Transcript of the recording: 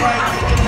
right.